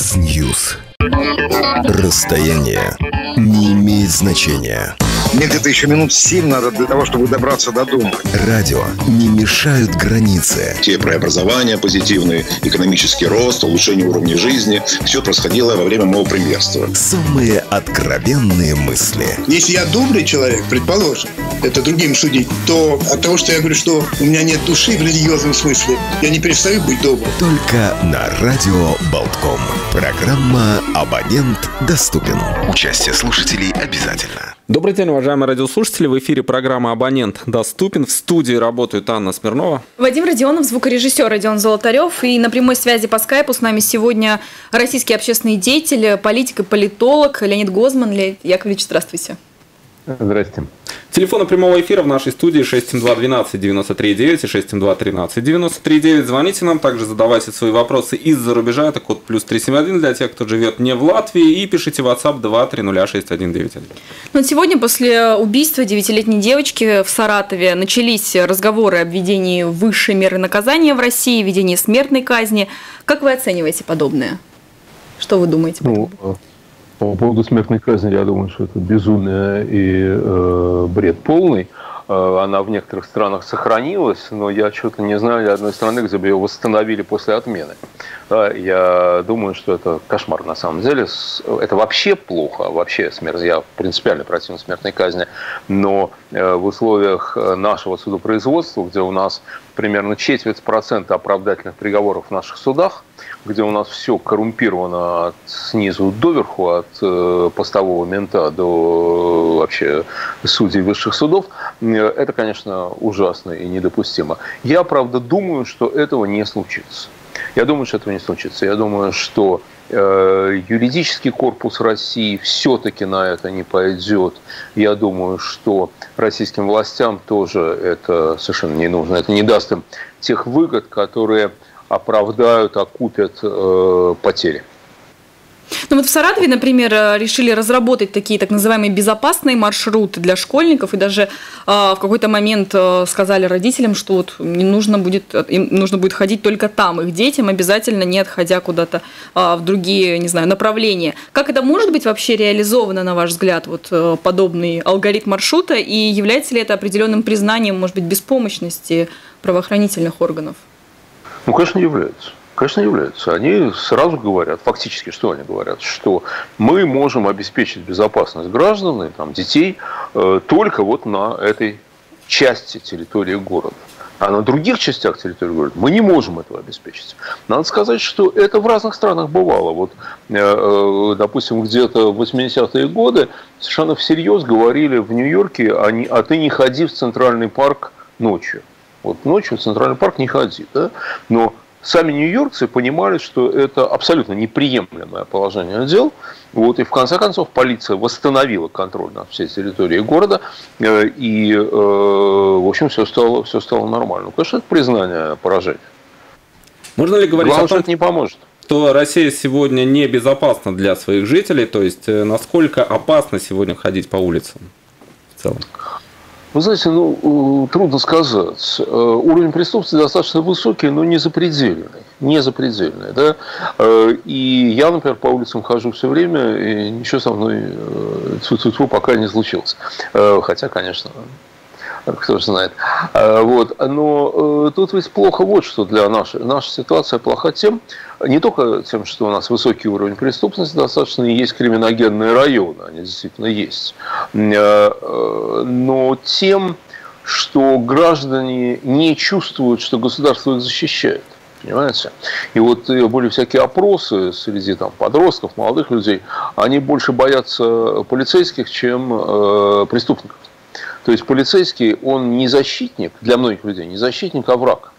X-News. Расстояние не имеет значения. Мне где-то еще минут семь надо для того, чтобы добраться до дома. Радио не мешают границы. Те преобразования позитивные, экономический рост, улучшение уровня жизни. Все происходило во время моего премьерства. Самые откровенные мысли. Если я добрый человек, предположим, это другим судить, то от того, что я говорю, что у меня нет души в религиозном смысле, я не перестаю быть добрым. Только на радио Болтком. Программа «Абонент доступен». Участие слушателей обязательно. Добрый день, уважаемые радиослушатели. В эфире программа «Абонент доступен». В студии работает Анна Смирнова. Вадим Родионов, звукорежиссер Родион Золотарев. И на прямой связи по скайпу с нами сегодня российский общественный деятель, политик и политолог Леонид Гозман. Леонид Яковлевич, здравствуйте. Здрасте. Телефоны прямого эфира в нашей студии 672 12 93 9 и 672 13 93 9. Звоните нам, также задавайте свои вопросы из-за рубежа. Это код плюс 371 для тех, кто живет не в Латвии. И пишите в WhatsApp 2306191. Но сегодня после убийства девятилетней девочки в Саратове начались разговоры о введении высшей меры наказания в России, введении смертной казни. Как вы оцениваете подобное? Что вы думаете? По ну, по поводу смертной казни, я думаю, что это безумие и э, бред полный. Э, она в некоторых странах сохранилась, но я что-то не знаю ни одной страны, где бы ее восстановили после отмены. Да, я думаю, что это кошмар на самом деле. Это вообще плохо, вообще смерть. Я принципиально противен смертной казни. Но э, в условиях нашего судопроизводства, где у нас примерно четверть процента оправдательных приговоров в наших судах, где у нас все коррумпировано от снизу доверху, от э, постового мента до э, вообще судей высших судов, э, это, конечно, ужасно и недопустимо. Я, правда, думаю, что этого не случится. Я думаю, что этого не случится. Я думаю, что юридический корпус России все-таки на это не пойдет. Я думаю, что российским властям тоже это совершенно не нужно. Это не даст им тех выгод, которые оправдают, окупят э, потери. Ну вот в Саратове, например, э, решили разработать такие так называемые безопасные маршруты для школьников, и даже э, в какой-то момент э, сказали родителям, что вот не нужно будет, им нужно будет ходить только там, их детям обязательно не отходя куда-то э, в другие, не знаю, направления. Как это может быть вообще реализовано, на ваш взгляд, вот э, подобный алгоритм маршрута, и является ли это определенным признанием, может быть, беспомощности правоохранительных органов? Ну, конечно, является. Конечно, являются. Они сразу говорят, фактически, что они говорят, что мы можем обеспечить безопасность граждан и там, детей э, только вот на этой части территории города. А на других частях территории города мы не можем этого обеспечить. Надо сказать, что это в разных странах бывало. Вот, э, э, допустим, где-то в 80-е годы совершенно всерьез говорили в Нью-Йорке, а ты не ходи в Центральный парк ночью. Вот ночью в Центральный парк не ходи. Да? Но сами нью-йоркцы понимали, что это абсолютно неприемлемое положение дел. Вот, и в конце концов полиция восстановила контроль над всей территорией города, э, и, э, в общем, все стало, все стало нормально. Конечно, это признание поражения. Можно ли говорить Главное, о том, что это не поможет? что Россия сегодня небезопасна для своих жителей? То есть, э, насколько опасно сегодня ходить по улицам в целом? Вы знаете, ну, трудно сказать. Э, уровень преступности достаточно высокий, но не запредельный. Не запредельный, да. Э, и я, например, по улицам хожу все время, и ничего со мной тьфу э, пока не случилось. Хотя, конечно, кто же знает. А, вот. Но э, тут ведь плохо вот что для нашей. Наша ситуация плоха тем, не только тем, что у нас высокий уровень преступности достаточно, и есть криминогенные районы, они действительно есть, э, э, но тем, что граждане не чувствуют, что государство их защищает. Понимаете? И вот более всякие опросы среди там, подростков, молодых людей, они больше боятся полицейских, чем э, преступников. То есть полицейский, он не защитник, для многих людей, не защитник, а враг.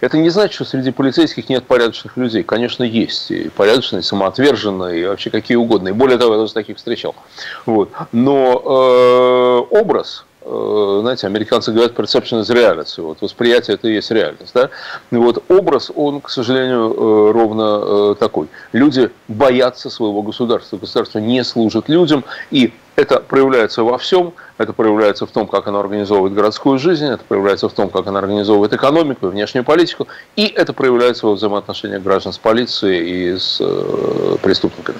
Это не значит, что среди полицейских нет порядочных людей. Конечно, есть. И порядочные, самоотверженные, и вообще какие угодно. И более того, я даже таких встречал. Вот. Но э, образ, э, знаете, американцы говорят perception is reality. Вот восприятие это и есть реальность. Да? Вот образ, он, к сожалению, э, ровно э, такой. Люди боятся своего государства. Государство не служит людям. И Это проявляется во всем. Это проявляется в том, как она организовывает городскую жизнь, это проявляется в том, как она организовывает экономику, внешнюю политику, и это проявляется во взаимоотношениях граждан с полицией и с э, преступниками.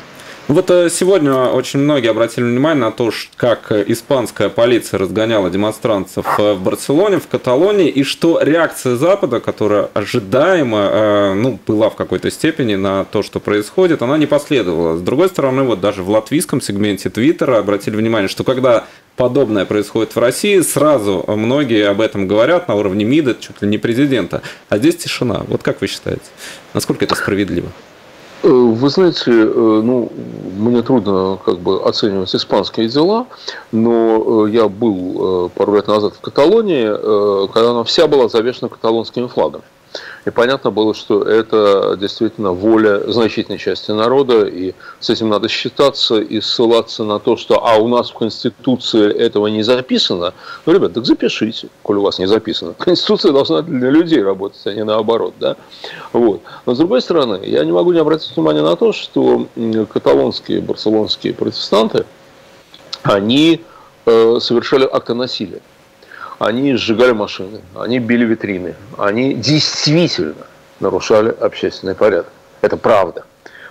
Вот э, сегодня очень многие обратили внимание на то, как испанская полиция разгоняла демонстрантов э, в Барселоне, в Каталонии, и что реакция Запада, которая ожидаемо э, ну, была в какой-то степени на то, что происходит, она не последовала. С другой стороны, вот даже в латвийском сегменте Твиттера обратили внимание, что когда подобное происходит в России, сразу многие об этом говорят на уровне МИДа, чуть ли не президента. А здесь тишина. Вот как вы считаете, насколько это справедливо? Э, вы знаете, э, ну, мне трудно как бы оценивать испанские дела, но э, я был пару лет назад в Каталонии, когда она вся была завешена каталонскими флагами. И понятно было, что это действительно воля значительной части народа, и с этим надо считаться и ссылаться на то, что а у нас в Конституции этого не записано. Ну, ребят, так запишите, коль у вас не записано. Конституция должна для людей работать, а не наоборот. Да? Вот. Но с другой стороны, я не могу не обратить внимание на то, что каталонские, барселонские протестанты, они э, совершали акты насилия они сжигали машины, они били витрины, они действительно нарушали общественный порядок. Это правда.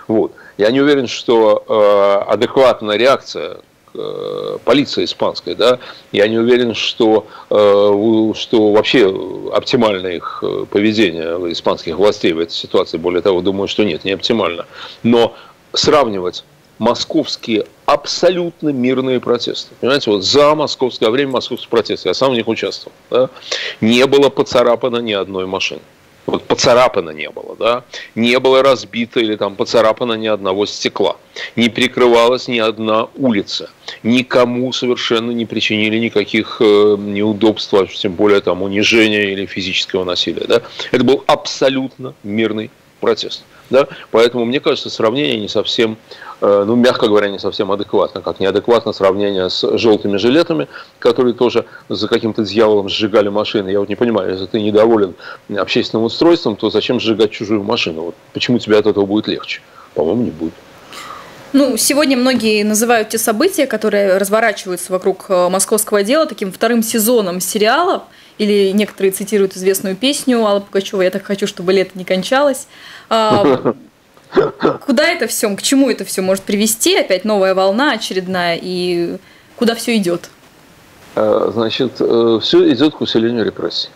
Вот. Я не уверен, что э, адекватная реакция э, полиции испанской, да, я не уверен, что, э, что вообще оптимально их э, поведение испанских властей в этой ситуации, более того, думаю, что нет, не оптимально. Но сравнивать московские абсолютно мирные протесты. Понимаете, вот за московское время московских протестов, я сам в них участвовал, да, не было поцарапано ни одной машины. Вот поцарапано не было, да, не было разбито или там поцарапано ни одного стекла, не прикрывалась ни одна улица, никому совершенно не причинили никаких э, неудобств, а тем более там унижения или физического насилия, да. Это был абсолютно мирный протест, да, поэтому мне кажется сравнение не совсем Э, ну, мягко говоря, не совсем адекватно, как неадекватно сравнение с желтыми жилетами, которые тоже за каким-то дьяволом сжигали машины. Я вот не понимаю, если ты недоволен общественным устройством, то зачем сжигать чужую машину? Вот почему тебе от этого будет легче? По-моему, не будет. Ну, сегодня многие называют те события, которые разворачиваются вокруг э, московского дела, таким вторым сезоном сериалов. Или некоторые цитируют известную песню Аллы Пугачева «Я так хочу, чтобы лето не кончалось». А, Куда это все, к чему это все может привести? Опять новая волна очередная, и куда все идет? Э, значит, э, все идет к усилению репрессий.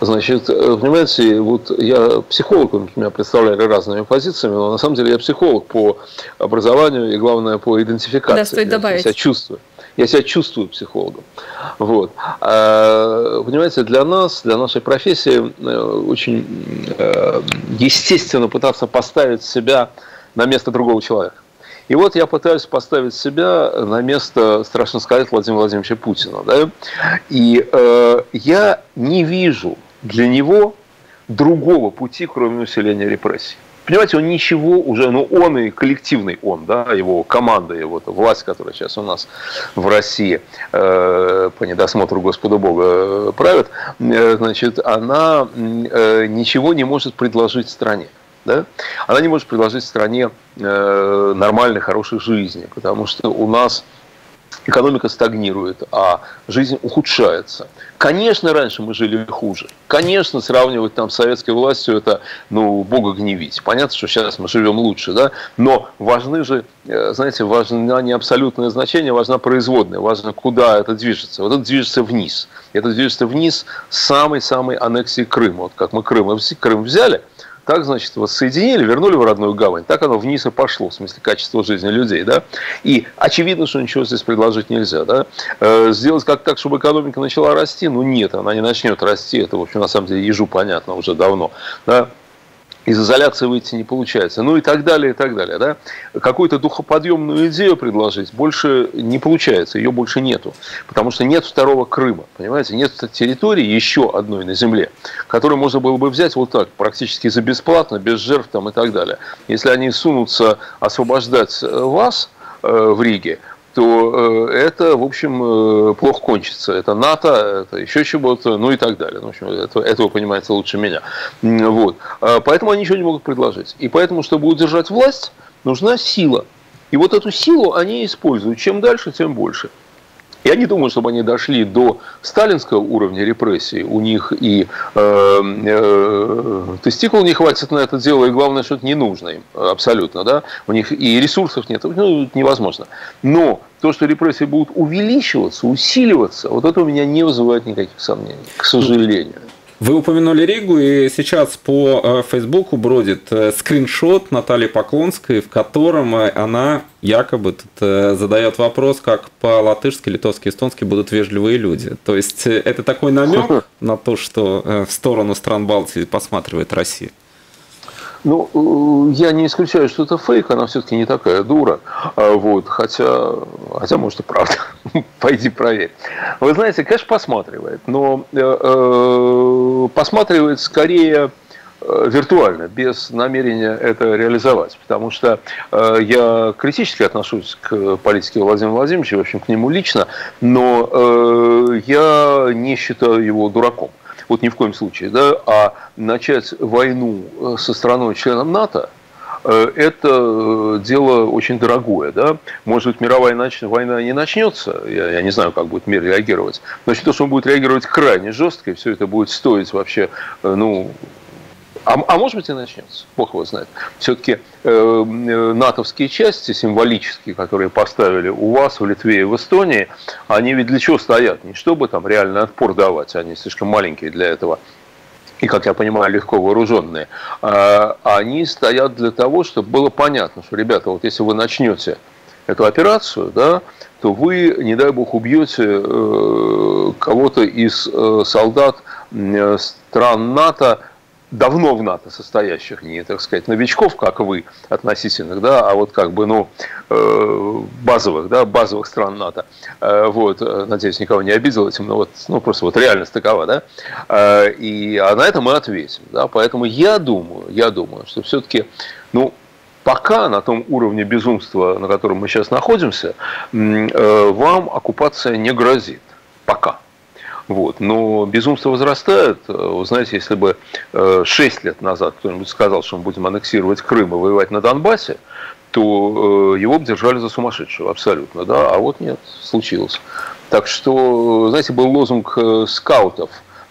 Значит, э, понимаете, вот я психолог, меня представляли разными позициями, но на самом деле я психолог по образованию и, главное, по идентификации. Да, стоит добавить. Я себя чувствую я себя чувствую психологом. Вот. А, понимаете, для нас, для нашей профессии э, очень э, естественно пытаться поставить себя на место другого человека. И вот я пытаюсь поставить себя на место, страшно сказать, Владимира Владимировича Путина. Да? И э, я не вижу для него другого пути, кроме усиления репрессий. Понимаете, он ничего уже, ну он и коллективный он, да, его команда, его власть, которая сейчас у нас в России э, по недосмотру Господа Бога э, правит, э, значит, она э, ничего не может предложить стране. Да? Она не может предложить стране э, нормальной, хорошей жизни, потому что у нас экономика стагнирует, а жизнь ухудшается. Конечно, раньше мы жили хуже. Конечно, сравнивать там с советской властью это, ну, бога гневить. Понятно, что сейчас мы живем лучше, да? Но важны же, э, знаете, важно не абсолютное значение, важна производная, важно, куда это движется. Вот это движется вниз. Это движется вниз самой-самой аннексии Крыма. Вот как мы Крым, Крым взяли – так, значит, воссоединили, вернули в родную гавань. Так оно вниз и пошло, в смысле качества жизни людей. Да? И очевидно, что ничего здесь предложить нельзя. Да? Э, сделать как так, чтобы экономика начала расти? Ну нет, она не начнет расти. Это, в общем, на самом деле, ежу понятно уже давно. Да? Из изоляции выйти не получается, ну и так далее, и так далее. Да? Какую-то духоподъемную идею предложить больше не получается, ее больше нету, потому что нет второго Крыма, понимаете, нет территории еще одной на земле, которую можно было бы взять вот так, практически за бесплатно, без жертв там, и так далее. Если они сунутся освобождать вас э, в Риге, то э, это, в общем, э, плохо кончится. Это НАТО, это еще чего-то, ну и так далее. Ну, в общем, это, этого понимаете лучше меня. Вот. А, поэтому они ничего не могут предложить. И поэтому, чтобы удержать власть, нужна сила. И вот эту силу они используют. Чем дальше, тем больше. Я не думаю, чтобы они дошли до сталинского уровня репрессий. У них и э, э, тестикул не хватит на это дело, и главное, что это не нужно им абсолютно. Да? У них и ресурсов нет, ну, невозможно. Но то, что репрессии будут увеличиваться, усиливаться, вот это у меня не вызывает никаких сомнений, к сожалению. Вы упомянули Ригу, и сейчас по э, Фейсбуку бродит э, скриншот Натальи Поклонской, в котором э, она якобы тут задает вопрос, как по-латышски, литовски, эстонски будут вежливые люди. То есть это такой намек на то, что в сторону стран Балтии посматривает Россия. Ну, э, я не исключаю, что это фейк, она все-таки не такая дура. А вот, хотя, хотя, может, и правда. Пойди проверь. Вы знаете, конечно, посматривает, но э, э, посматривает скорее виртуально, без намерения это реализовать. Потому что э, я критически отношусь к политике Владимира Владимировича, в общем, к нему лично, но э, я не считаю его дураком вот ни в коем случае, да, а начать войну э, со страной-членом НАТО, э, это э, дело очень дорогое. Да? Может быть, мировая война не начнется, я, я не знаю, как будет мир реагировать, но то, что он будет реагировать крайне жестко, и все это будет стоить вообще ну, а, а может быть и начнется, бог его знает. Все-таки э, э, натовские части символические, которые поставили у вас в Литве и в Эстонии, они ведь для чего стоят? Не чтобы там реально отпор давать, они слишком маленькие для этого и, как я понимаю, легко вооруженные, а они стоят для того, чтобы было понятно, что, ребята, вот если вы начнете эту операцию, да, то вы, не дай бог, убьете э, кого-то из э, солдат стран НАТО, давно в НАТО состоящих, не, так сказать, новичков, как вы, относительных, да, а вот как бы, ну, э, базовых, да, базовых стран НАТО. Э, вот, э, надеюсь, никого не обидел этим, но вот, ну, просто вот реальность такова, да. И, а на это мы ответим, да, поэтому я думаю, я думаю, что все-таки, ну, пока на том уровне безумства, на котором мы сейчас находимся, вам оккупация не грозит. Пока. Вот. Но безумство возрастает. Вы знаете, если бы 6 э, лет назад кто-нибудь сказал, что мы будем аннексировать Крым и воевать на Донбассе, то э, его бы держали за сумасшедшего абсолютно. Да? А вот нет, случилось. Так что, знаете, был лозунг э, скаутов,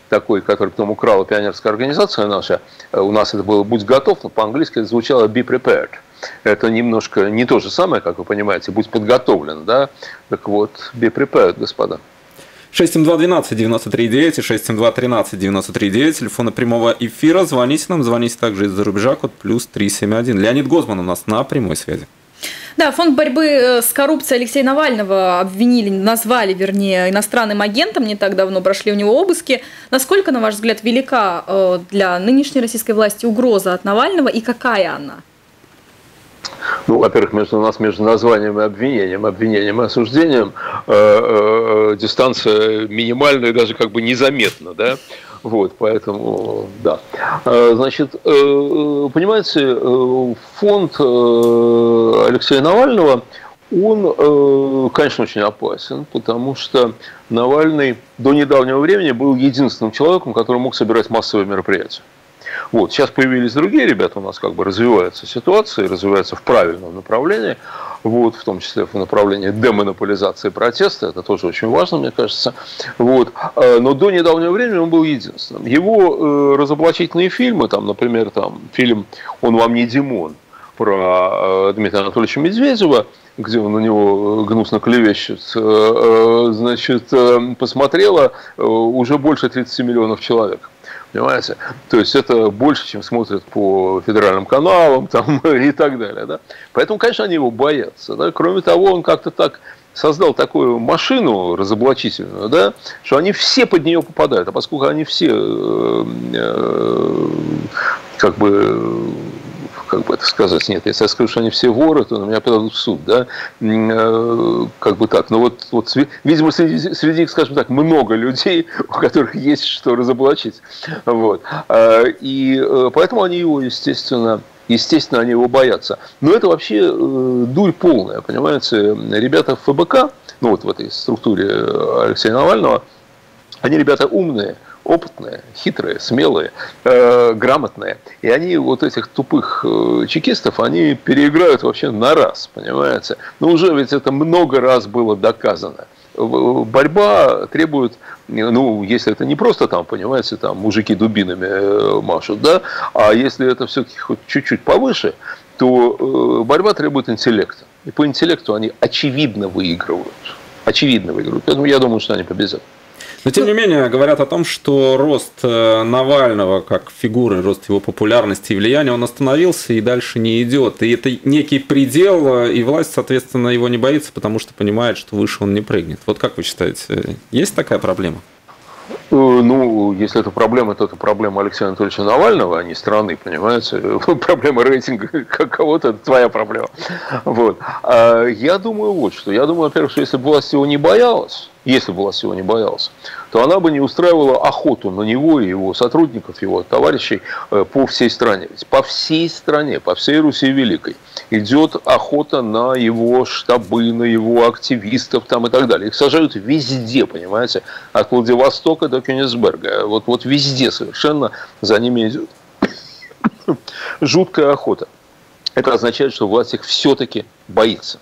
такой, который потом украла пионерская организация наша. У нас это было «Будь готов», но по-английски это звучало «Be prepared». Это немножко не то же самое, как вы понимаете, «Будь подготовлен». Да? Так вот, «Be prepared», господа. 67212 939 и 67213 939 телефоны прямого эфира. Звоните нам, звоните также из-за рубежа, код плюс 371. Леонид Гозман у нас на прямой связи. Да, фонд борьбы э, с коррупцией Алексея Навального обвинили, назвали, вернее, иностранным агентом не так давно, прошли у него обыски. Насколько, на ваш взгляд, велика э, для нынешней российской власти угроза от Навального и какая она? Ну, во-первых, между нас, между названием и обвинением, обвинением и осуждением э, э, дистанция минимальная и даже как бы незаметна, да, вот, поэтому, да. Э, значит, понимаете, фонд Алексея Навального, он, конечно, очень опасен, потому что Навальный до недавнего времени был единственным человеком, который мог собирать массовые мероприятия. Вот. Сейчас появились другие ребята, у нас как бы развивается ситуация, развивается в правильном направлении, вот, в том числе в направлении демонополизации протеста, это тоже очень важно, мне кажется. Вот. Э, но до недавнего времени он был единственным. Его э, разоблачительные фильмы, там, например, там, фильм «Он вам не Димон», про э, Дмитрия Анатольевича Медведева, где он на него гнусно клевещет, значит, посмотрело уже больше 30 миллионов человек. Понимаете? То есть это больше, чем смотрят по федеральным каналам там, и так далее. Да? Поэтому, конечно, они его боятся. Да? Кроме того, он как-то так создал такую машину разоблачительную, да, что они все под нее попадают. А поскольку они все э, э, как бы как бы это сказать, нет, если я скажу, что они все воры, то на меня подадут в суд, да, э, как бы так. Но вот, вот видимо, среди, среди, скажем так, много людей, у которых есть что разоблачить. Вот. А, и э, поэтому они его, естественно, естественно, они его боятся. Но это вообще э, дурь полная, понимаете. Ребята ФБК, ну вот в этой структуре Алексея Навального, они ребята умные, опытные, хитрые, смелые, э, грамотные. И они вот этих тупых э, чекистов, они переиграют вообще на раз, понимаете? Ну, уже ведь это много раз было доказано. Борьба требует, ну, если это не просто там, понимаете, там мужики дубинами э, машут, да, а если это все-таки хоть чуть-чуть повыше, то э, борьба требует интеллекта. И по интеллекту они очевидно выигрывают. Очевидно выигрывают. Поэтому я думаю, что они победят. Но тем не менее, говорят о том, что рост э, Навального как фигуры, рост его популярности и влияния, он остановился и дальше не идет. И это некий предел, и власть, соответственно, его не боится, потому что понимает, что выше он не прыгнет. Вот как вы считаете, есть такая проблема? Э, ну, если это проблема, то это проблема Алексея Анатольевича Навального, а не страны, понимаете? Проблема рейтинга кого-то – это твоя проблема. Вот. А я думаю вот что. Я думаю, во-первых, что если бы власть его не боялась, если бы власть его не боялась, то она бы не устраивала охоту на него и его сотрудников, его товарищей э, по всей стране. Ведь по всей стране, по всей Руси Великой идет охота на его штабы, на его активистов там и так далее. Их сажают везде, понимаете, от Владивостока до Кёнигсберга. Вот, вот везде совершенно за ними идет жуткая охота. Это означает, что власть их все-таки боится.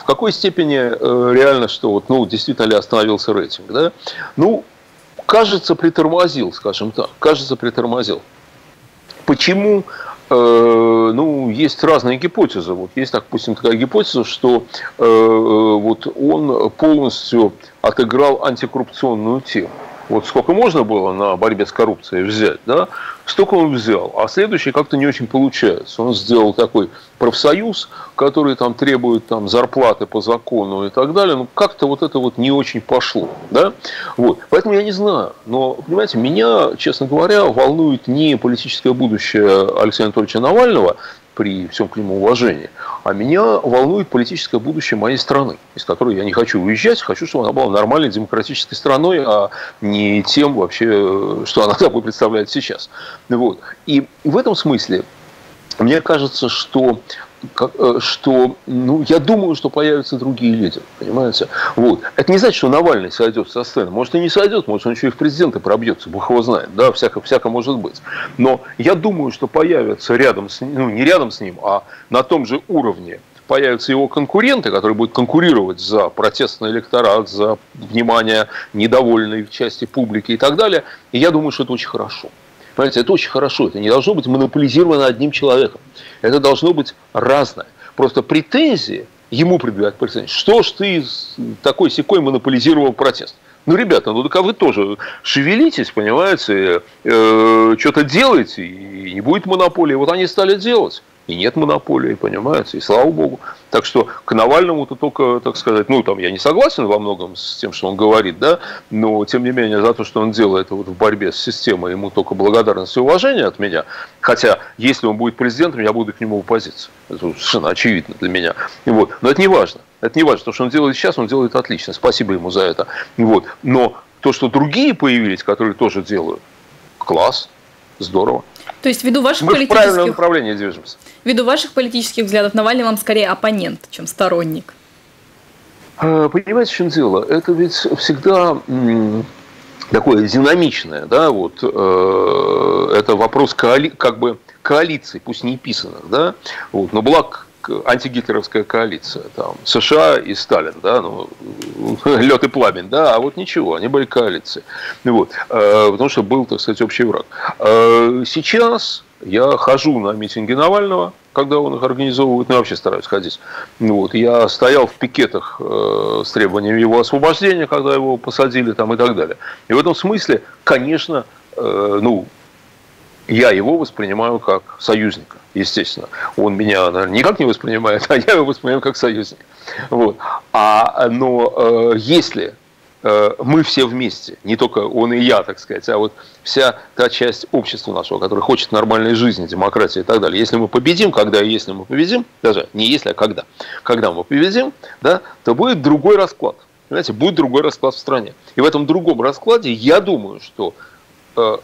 В какой степени э, реально, что вот, ну, действительно ли остановился рейтинг? Да? Ну, кажется, притормозил, скажем так. Кажется, притормозил. Почему? Э, ну, есть разные гипотезы. Вот есть, допустим, такая гипотеза, что э, вот он полностью отыграл антикоррупционную тему вот сколько можно было на борьбе с коррупцией взять, да, столько он взял. А следующий как-то не очень получается. Он сделал такой профсоюз, который там требует там, зарплаты по закону и так далее. Ну, как-то вот это вот не очень пошло. Да? Вот. Поэтому я не знаю. Но, понимаете, меня, честно говоря, волнует не политическое будущее Алексея Анатольевича Навального, при всем к нему уважении. А меня волнует политическое будущее моей страны, из которой я не хочу уезжать, хочу, чтобы она была нормальной демократической страной, а не тем вообще, что она собой представляет сейчас. Вот. И в этом смысле мне кажется, что Э, что, ну, я думаю, что появятся другие лидеры, понимаете? Вот. Это не значит, что Навальный сойдет со сцены. Может, и не сойдет, может, он еще и в президенты пробьется, бог его знает, да, всяко, всяко может быть. Но я думаю, что появятся рядом с ним, ну, не рядом с ним, а на том же уровне появятся его конкуренты, которые будут конкурировать за протестный электорат, за внимание недовольной части публики и так далее. И я думаю, что это очень хорошо. Понимаете, это очень хорошо. Это не должно быть монополизировано одним человеком. Это должно быть разное. Просто претензии ему предъявлять претензии. Что ж ты такой секой монополизировал протест? Ну, ребята, ну так а вы тоже шевелитесь, понимаете, э, что-то делайте, и не будет монополии. Вот они стали делать и нет монополии, понимаете, и слава богу. Так что к Навальному-то только, так сказать, ну, там я не согласен во многом с тем, что он говорит, да, но, тем не менее, за то, что он делает вот в борьбе с системой, ему только благодарность и уважение от меня. Хотя, если он будет президентом, я буду к нему в оппозиции. Это совершенно очевидно для меня. Вот. Но это не важно. Это не важно. То, что он делает сейчас, он делает отлично. Спасибо ему за это. Вот. Но то, что другие появились, которые тоже делают, класс, здорово. То есть ввиду ваших Мы политических... в правильном направлении движемся. Ввиду ваших политических взглядов Навальный вам скорее оппонент, чем сторонник. А, понимаете, в чем дело? Это ведь всегда такое динамичное, да, вот э, это вопрос коали, как бы коалиции, пусть не писанных, да, вот, но была антигитлеровская коалиция, там, США и Сталин, да, ну, лед и пламень, да, а вот ничего, они были коалиции, вот, э, потому что был, так сказать, общий враг. Э, сейчас я хожу на митинги Навального, когда он их организовывает, ну, я вообще стараюсь ходить. Вот. Я стоял в пикетах э, с требованием его освобождения, когда его посадили там и так далее. И в этом смысле, конечно, ну, я его воспринимаю как союзника, естественно. Он меня, наверное, никак не воспринимает, а я его воспринимаю как союзника. Вот. А, но э, если э, мы все вместе, не только он и я, так сказать, а вот вся та часть общества нашего, которая хочет нормальной жизни, демократии и так далее. Если мы победим, когда и если мы победим, даже не если, а когда, когда мы победим, да, то будет другой расклад. Понимаете, будет другой расклад в стране. И в этом другом раскладе я думаю, что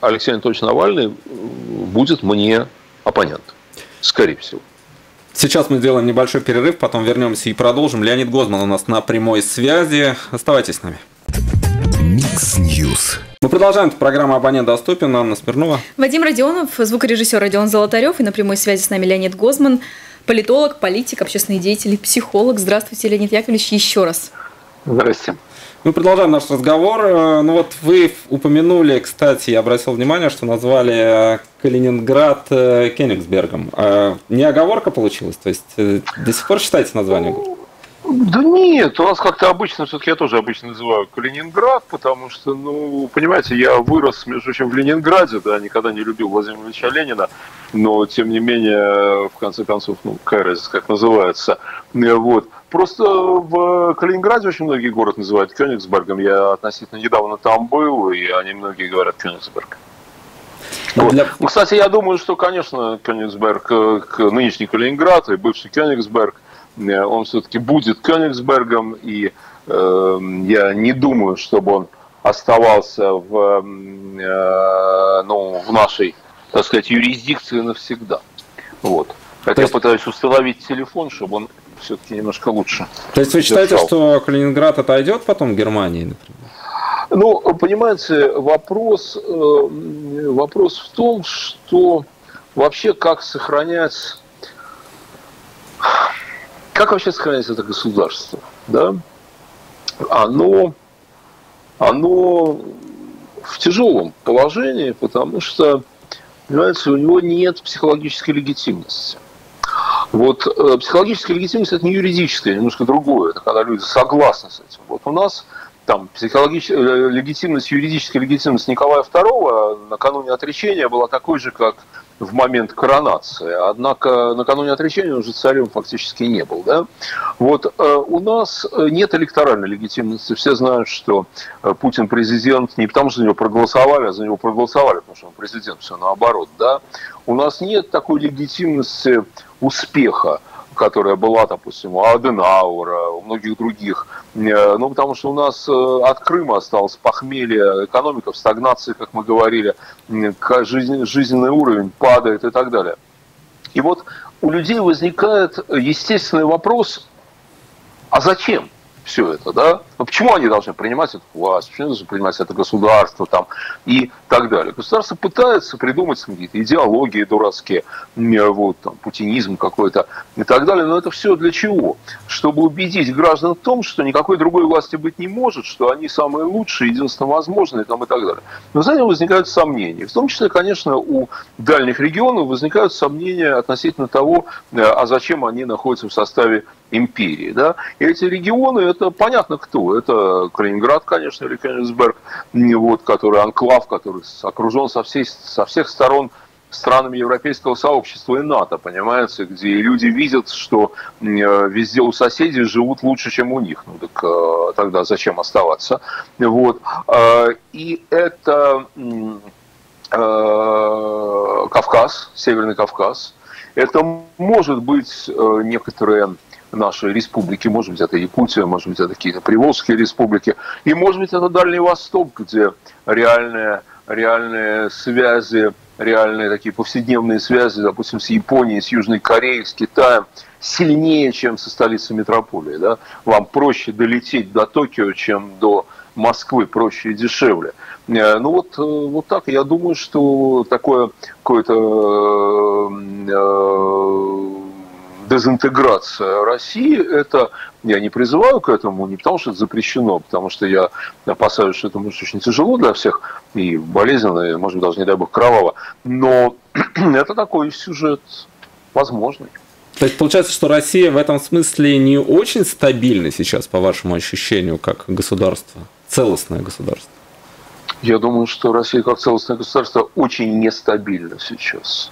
Алексей Анатольевич Навальный будет мне оппонентом, скорее всего. Сейчас мы сделаем небольшой перерыв, потом вернемся и продолжим. Леонид Гозман у нас на прямой связи. Оставайтесь с нами. Mix News. Мы продолжаем. Это программа «Абонент доступен». Анна Смирнова. Вадим Родионов, звукорежиссер Родион Золотарев. И на прямой связи с нами Леонид Гозман, политолог, политик, общественный деятель, психолог. Здравствуйте, Леонид Яковлевич, еще раз. Здрасте. Мы продолжаем наш разговор. Э, ну вот вы упомянули, кстати, я обратил внимание, что назвали Калининград э, Кенигсбергом. А не оговорка получилась? То есть э, до сих пор считаете название? Да нет, у нас как-то обычно, все-таки я тоже обычно называю Калининград, потому что, ну, понимаете, я вырос, между прочим, в Ленинграде, да, никогда не любил Владимира Ильича Ленина, но, тем не менее, в конце концов, ну, какая разница, как называется, вот. Просто в Калининграде очень многие город называют Кёнигсбергом, я относительно недавно там был, и они многие говорят Кёнигсберг. Вот. Для... Ну, кстати, я думаю, что, конечно, Кёнигсберг, нынешний Калининград и бывший Кёнигсберг – Э, он все-таки будет Кёнигсбергом, и э, я не думаю, чтобы он оставался в, э, ну, в нашей, так сказать, юрисдикции навсегда. Вот. Хотя есть... пытаюсь установить телефон, чтобы он все-таки немножко лучше. То есть вы считаете, что Калининград отойдет потом Германии, например? Ну, понимаете, вопрос, э, вопрос в том, что вообще как сохранять как вообще сохраняется это государство? Да? Оно, оно в тяжелом положении, потому что, понимаете, у него нет психологической легитимности. Вот э, психологическая легитимность это не юридическая, немножко другое. Это когда люди согласны с этим. Вот у нас там психологическая э, легитимность, юридическая легитимность Николая II накануне отречения была такой же, как в момент коронации. Однако накануне отречения он уже царем фактически не был. Да? Вот, э, у нас нет электоральной легитимности. Все знают, что э, Путин президент не потому, что за него проголосовали, а за него проголосовали, потому что он президент, все наоборот. Да? У нас нет такой легитимности успеха которая была, допустим, у Аденаура, у многих других. Э, ну, потому что у нас э, от Крыма осталось похмелье, экономика в стагнации, как мы говорили, жизненный уровень падает и так далее. И вот у людей возникает естественный вопрос, а зачем? Все это, да? Но почему они должны принимать эту власть, почему должны принимать это государство там и так далее? Государство пытается придумать какие-то идеологии дурацкие, вот, там, путинизм какой-то и так далее, но это все для чего? Чтобы убедить граждан в том, что никакой другой власти быть не может, что они самые лучшие, единственно возможные там, и так далее. Но этим возникают сомнения. В том числе, конечно, у дальних регионов возникают сомнения относительно того, э, а зачем они находятся в составе империи. Да? И эти регионы, это понятно кто. Это Калининград, конечно, или Кёнигсберг, вот, который анклав, который окружен со, всей, со всех сторон странами европейского сообщества и НАТО, понимаете, где люди видят, что везде у соседей живут лучше, чем у них. Ну так э, тогда зачем оставаться? Вот. Э, и это э, Кавказ, Северный Кавказ. Это может быть некоторые нашей республики, может быть, это Якутия, может быть, это какие-то Приволжские республики, и, может быть, это Дальний Восток, где реальные, реальные связи, реальные такие повседневные связи, допустим, с Японией, с Южной Кореей, с Китаем, сильнее, чем со столицей метрополии. Да? Вам проще долететь до Токио, чем до Москвы, проще и дешевле. Э, ну вот, э, вот так, я думаю, что такое какое-то э, дезинтеграция России, это я не призываю к этому, не потому что это запрещено, потому что я опасаюсь, что это может очень тяжело для всех, и болезненно, и, может быть, даже, не дай бог, кроваво, но это такой сюжет возможный. То есть получается, что Россия в этом смысле не очень стабильна сейчас, по вашему ощущению, как государство, целостное государство? Я думаю, что Россия как целостное государство очень нестабильна сейчас.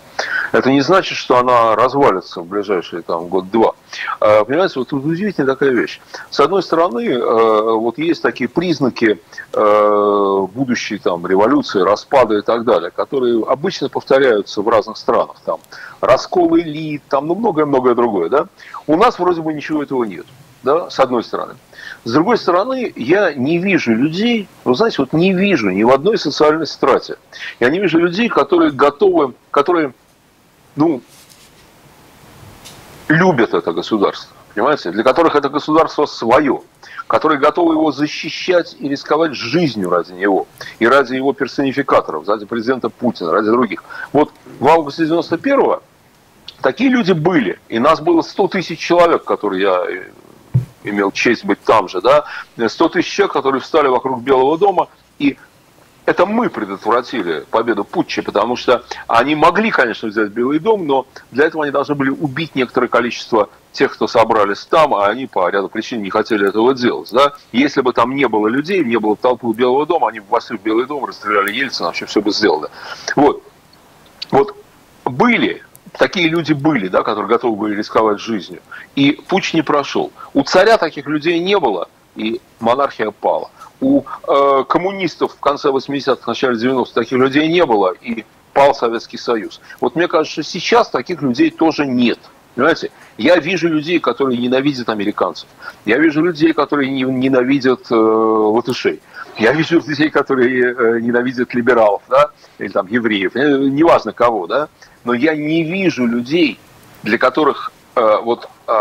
Это не значит, что она развалится в ближайшие там, год-два. А, понимаете, вот тут удивительная такая вещь. С одной стороны, э, вот есть такие признаки э, будущей там, революции, распада и так далее, которые обычно повторяются в разных странах. Там, раскол элит, там, ну, многое-многое другое. Да? У нас вроде бы ничего этого нет. Да, с одной стороны. С другой стороны, я не вижу людей, вы знаете, вот не вижу ни в одной социальной страте. Я не вижу людей, которые готовы, которые, ну, любят это государство. понимаете, для которых это государство свое, которые готовы его защищать и рисковать жизнью ради него, и ради его персонификаторов, ради президента Путина, ради других. Вот в августе 91-го такие люди были, и нас было 100 тысяч человек, которые я э, имел честь быть там же, да, 100 тысяч человек, которые встали вокруг Белого дома, и это мы предотвратили победу Путча, потому что они могли, конечно, взять Белый дом, но для этого они должны были убить некоторое количество тех, кто собрались там, а они по ряду причин не хотели этого делать. Да? Если бы там не было людей, не было толпы Белого дома, они бы вошли в Белый дом, расстреляли Ельцина, вообще все бы сделали. Вот. Вот были такие люди были, да, которые готовы были рисковать жизнью. И путь не прошел. У царя таких людей не было, и монархия пала у э, коммунистов в конце 80-х, начале 90-х таких людей не было, и пал Советский Союз. Вот мне кажется, что сейчас таких людей тоже нет. Понимаете? Я вижу людей, которые ненавидят американцев. Я вижу людей, которые ненавидят э, латышей. Я вижу людей, которые э, ненавидят либералов, да, или там евреев, неважно кого, да. Но я не вижу людей, для которых э, вот э,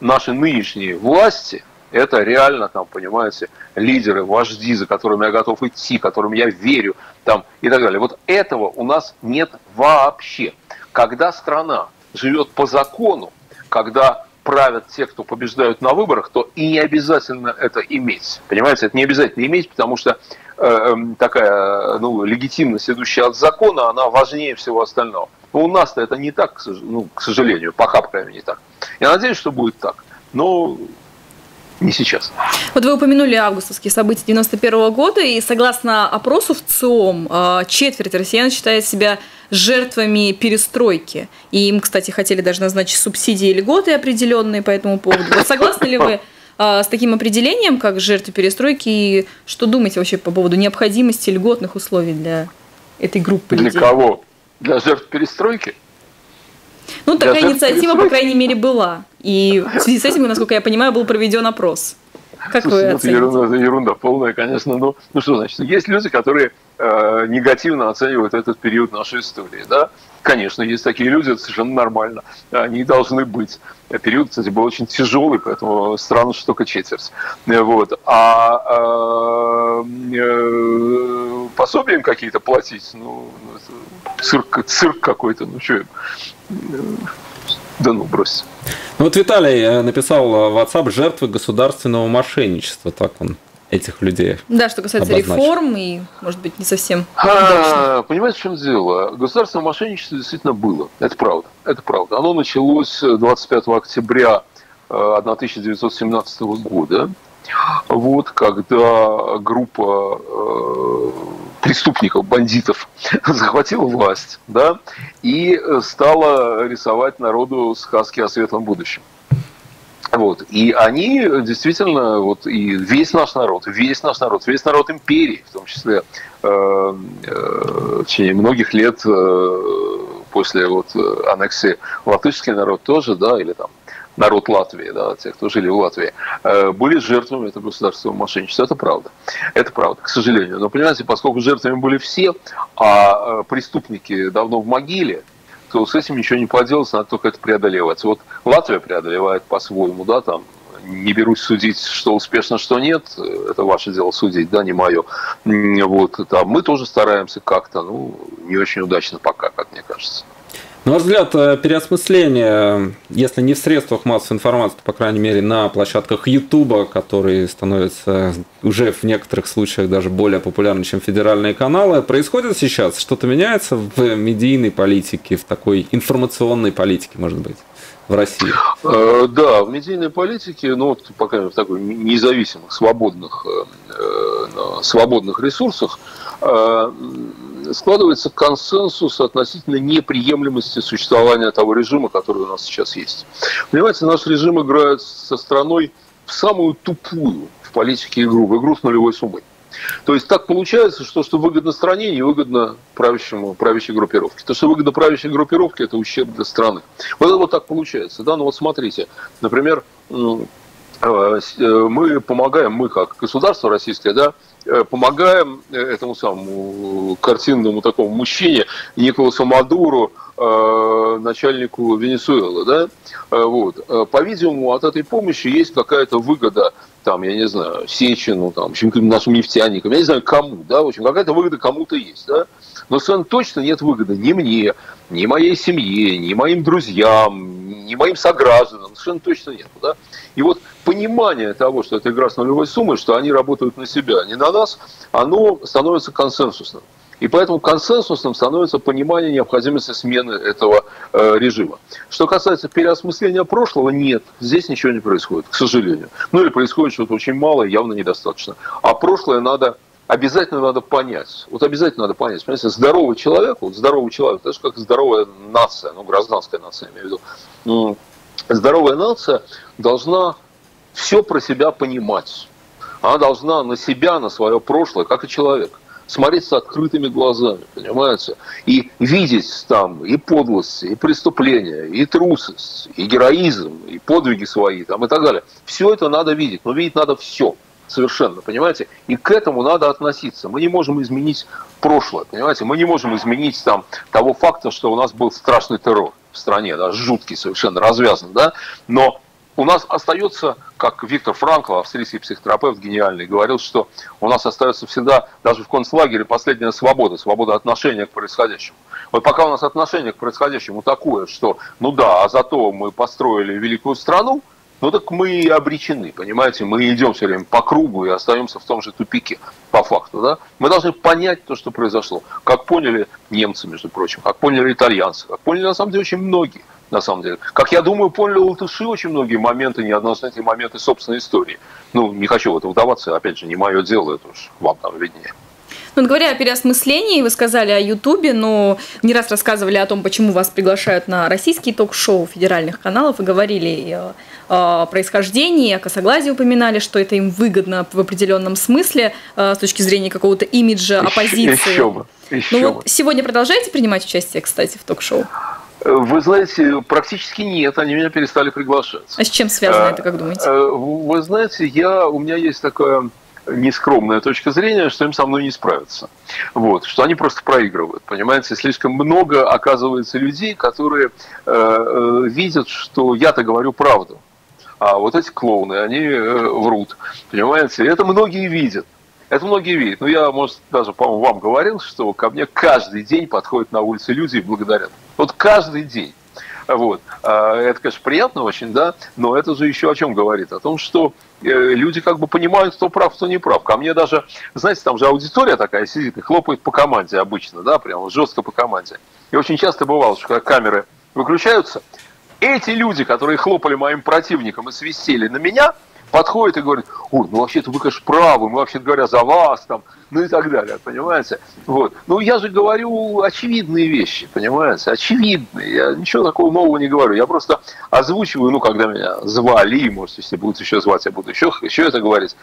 наши нынешние власти это реально, там, понимаете, лидеры, вожди, за которыми я готов идти, которым я верю, там, и так далее. Вот этого у нас нет вообще. Когда страна живет по закону, когда правят те, кто побеждают на выборах, то и не обязательно это иметь. Понимаете, это не обязательно иметь, потому что э, эм, такая ну, легитимность, идущая от закона, она важнее всего остального. Но у нас-то это не так, ну, к сожалению, пока, по крайней мере, не так. Я надеюсь, что будет так. Но не сейчас. Вот вы упомянули августовские события 91 года, и согласно опросу в ЦИОМ, э, четверть россиян считает себя жертвами перестройки. И им, кстати, хотели даже назначить субсидии и льготы определенные по этому поводу. Вот согласны ли вы э, с таким определением, как жертвы перестройки, и что думаете вообще по поводу необходимости льготных условий для этой группы людей? Для кого? Для жертв перестройки? Ну, такая инициатива, по крайней мере, была. И в связи с этим, насколько я понимаю, был проведен опрос. Как Слушайте, вы ну, оцените? Ерунда, это ерунда полная, конечно. Ну, ну что значит? Есть люди, которые э, негативно оценивают этот период нашей истории. Да? Конечно, есть такие люди, это совершенно нормально. Они должны быть. Период, кстати, был очень тяжелый, поэтому странно, что только четверть. Вот. А э, э, пособием какие-то платить, ну, цирк, цирк какой-то, ну что да ну, брось. Ну вот Виталий э, написал в WhatsApp жертвы государственного мошенничества, так он этих людей. Да, что касается обозначил. реформ и, может быть, не совсем. А, понимаете, в чем дело? Государственное мошенничество действительно было. Это правда. Это правда. Оно началось 25 октября 1917 э, года. Вот, когда группа э, преступников, бандитов захватила власть, да, и стала рисовать народу сказки о светлом будущем. Вот. И они действительно, вот, и весь наш народ, весь наш народ, весь народ империи, в том числе э, э, в течение многих лет э, после вот, аннексии латышский народ тоже, да, или там народ Латвии, да, те, кто жили в Латвии, э, были жертвами этого государственного мошенничества. Это правда. Это правда, к сожалению. Но, понимаете, поскольку жертвами были все, а э, преступники давно в могиле, то с этим ничего не поделать, надо только это преодолевать. Вот Латвия преодолевает по-своему, да, там, не берусь судить, что успешно, что нет, это ваше дело судить, да, не мое. Вот, там, мы тоже стараемся как-то, ну, не очень удачно пока, как мне кажется. На ваш взгляд, э, переосмысление, если не в средствах массовой информации, то, по крайней мере, на площадках Ютуба, которые становятся уже в некоторых случаях даже более популярны, чем федеральные каналы, происходит сейчас? Что-то меняется в медийной политике, в такой информационной политике, может быть? В России? Э, да, в медийной политике, ну, вот, по крайней мере, в такой независимых, свободных, э, свободных ресурсах, складывается консенсус относительно неприемлемости существования того режима, который у нас сейчас есть. Понимаете, наш режим играет со страной в самую тупую в политике игру, в игру с нулевой суммой. То есть так получается, что что выгодно стране, не выгодно правящему, правящей группировке. То, что выгодно правящей группировке, это ущерб для страны. Вот это вот так получается. Да? Ну вот смотрите, например, мы помогаем, мы как государство российское, да, помогаем этому самому картинному такому мужчине Николасу Мадуру, начальнику Венесуэлы, да, вот. По-видимому, от этой помощи есть какая-то выгода там, я не знаю, Сечину, там, в общем, нашим нефтяникам, я не знаю, кому, да, в общем, какая-то выгода кому-то есть, да, но совершенно точно нет выгоды ни мне, ни моей семье, ни моим друзьям, ни моим согражданам, совершенно точно нет, да. И вот понимание того, что это игра с нулевой суммой, что они работают на себя, не на нас, оно становится консенсусным. И поэтому консенсусным становится понимание необходимости смены этого э, режима. Что касается переосмысления прошлого, нет, здесь ничего не происходит, к сожалению. Ну или происходит что-то очень мало и явно недостаточно. А прошлое надо обязательно надо понять. Вот обязательно надо понять. Понимаете, здоровый человек, вот здоровый человек, это же как здоровая нация, ну, гражданская нация, я имею в виду. Ну, здоровая нация должна все про себя понимать. Она должна на себя, на свое прошлое, как и человек – смотреть с открытыми глазами, понимаете? И видеть там и подлости, и преступления, и трусость, и героизм, и подвиги свои там, и так далее. Все это надо видеть, но видеть надо все совершенно, понимаете? И к этому надо относиться. Мы не можем изменить прошлое, понимаете? Мы не можем изменить там того факта, что у нас был страшный террор в стране, да, жуткий совершенно, развязан, да, но у нас остается, как Виктор Франкл, австрийский психотерапевт гениальный, говорил, что у нас остается всегда, даже в концлагере, последняя свобода, свобода отношения к происходящему. Вот пока у нас отношение к происходящему такое, что, ну да, а зато мы построили великую страну, ну так мы и обречены, понимаете, мы идем все время по кругу и остаемся в том же тупике, по факту, да. Мы должны понять то, что произошло, как поняли немцы, между прочим, как поняли итальянцы, как поняли, на самом деле, очень многие – на самом деле. Как я думаю, поняли латыши очень многие моменты, неоднозначные моменты собственной истории. Ну, не хочу в это удаваться, опять же, не мое дело, это уж вам там виднее. Ну, говоря о переосмыслении, вы сказали о Ютубе, но не раз рассказывали о том, почему вас приглашают на российские ток-шоу федеральных каналов и говорили о происхождении, о косоглазии упоминали, что это им выгодно в определенном смысле э, с точки зрения какого-то имиджа оппозиции. Еще, бы. Еще ну, вот сегодня продолжаете принимать участие, кстати, в ток-шоу? Вы знаете, практически нет, они меня перестали приглашать. А с чем связано а, это, как думаете? Э, вы знаете, я, у меня есть такая нескромная точка зрения, что им со мной не справиться. Вот, что они просто проигрывают. Понимаете, слишком много оказывается людей, которые э, э, видят, что я-то говорю правду. А вот эти клоуны, они э, врут. Понимаете, это многие видят. Это многие видят. Ну, я, может, даже, по-моему, вам говорил, что ко мне каждый день подходят на улице люди и благодарят. Вот каждый день. Вот. А, это, конечно, приятно очень, да, но это же еще о чем говорит? О том, что э, люди как бы понимают, кто прав, кто не прав. Ко мне даже, знаете, там же аудитория такая сидит и хлопает по команде обычно, да, прям жестко по команде. И очень часто бывало, что когда камеры выключаются, эти люди, которые хлопали моим противникам и свистели на меня – подходит и говорит, ой, ну вообще-то вы, конечно, правы, мы вообще говоря за вас, там, ну и так далее, понимаете? Вот. Ну я же говорю очевидные вещи, понимаете, очевидные, я ничего такого нового не говорю, я просто озвучиваю, ну, когда меня звали, может, если будут еще звать, я буду еще, еще это говорить,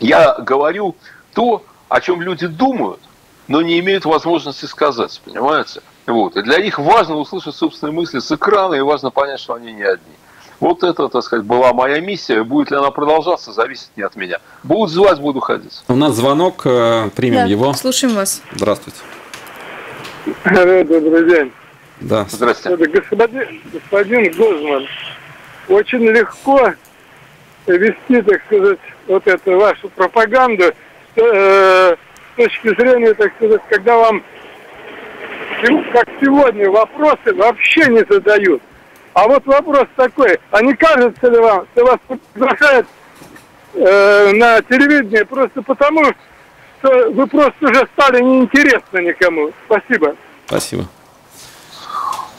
я говорю то, о чем люди думают, но не имеют возможности сказать, понимаете? Вот. И для них важно услышать собственные мысли с экрана, и важно понять, что они не одни. Вот это, так сказать, была моя миссия. Будет ли она продолжаться, зависит не от меня. Будут звать, буду ходить. У нас звонок, э, примем да, его. Слушаем вас. Здравствуйте. Добрый день. Да. Здравствуйте. господин, господин Гозман, очень легко вести, так сказать, вот эту вашу пропаганду э, с точки зрения, так сказать, когда вам, как сегодня, вопросы вообще не задают. А вот вопрос такой, а не кажется ли вам, что вас приглашают э, на телевидение просто потому, что вы просто уже стали неинтересны никому? Спасибо. Спасибо.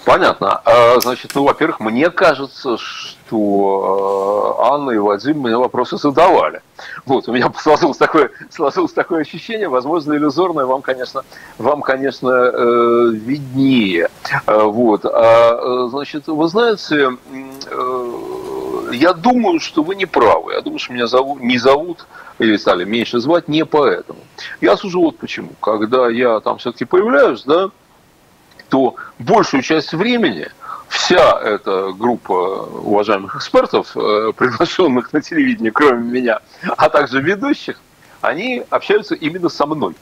Понятно. А, значит, ну, во-первых, мне кажется, что э, Анна и Вадим мне вопросы задавали. Вот, у меня сложилось такое, сложилось такое ощущение, возможно, иллюзорное, вам, конечно, вам, конечно, э, виднее. Э, вот, а, значит, вы знаете, я думаю, что вы не правы. Я думаю, что меня зовут, не зовут или стали меньше звать не поэтому. Я сужу вот почему. Когда я там все-таки появляюсь, да, то большую часть времени вся эта группа уважаемых экспертов, приглашенных на телевидение, кроме меня, а также ведущих, они общаются именно со мной.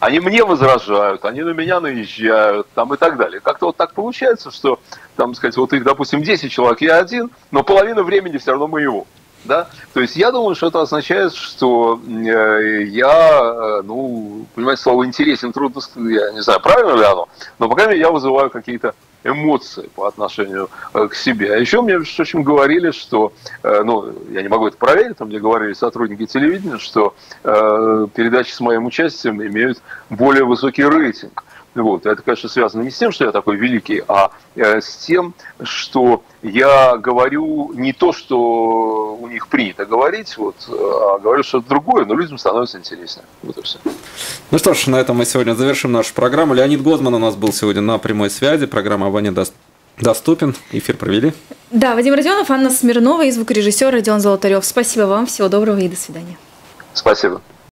Они мне возражают, они на меня наезжают, там и так далее. Как-то вот так получается, что, там, сказать, вот их, допустим, 10 человек, я один, но половина времени все равно моего. Да? То есть я думаю, что это означает, что э, я, э, ну, понимаете, слово интересен, трудно, я не знаю, правильно ли оно, но пока я вызываю какие-то эмоции по отношению э, к себе. А еще мне, в общем, говорили, что, ну, я не могу это проверить, там мне говорили сотрудники телевидения, что передачи с моим участием имеют более высокий рейтинг. Вот. Это, конечно, связано не с тем, что я такой великий, а э, с тем, что я говорю не то, что у них принято говорить, вот, а говорю что-то другое, но людям становится интереснее. Вот и все. Ну что ж, на этом мы сегодня завершим нашу программу. Леонид Гозман у нас был сегодня на прямой связи. Программа «Абонент доступен». Эфир провели. Да, Вадим Родионов, Анна Смирнова и звукорежиссер Родион Золотарев. Спасибо вам, всего доброго и до свидания. Спасибо.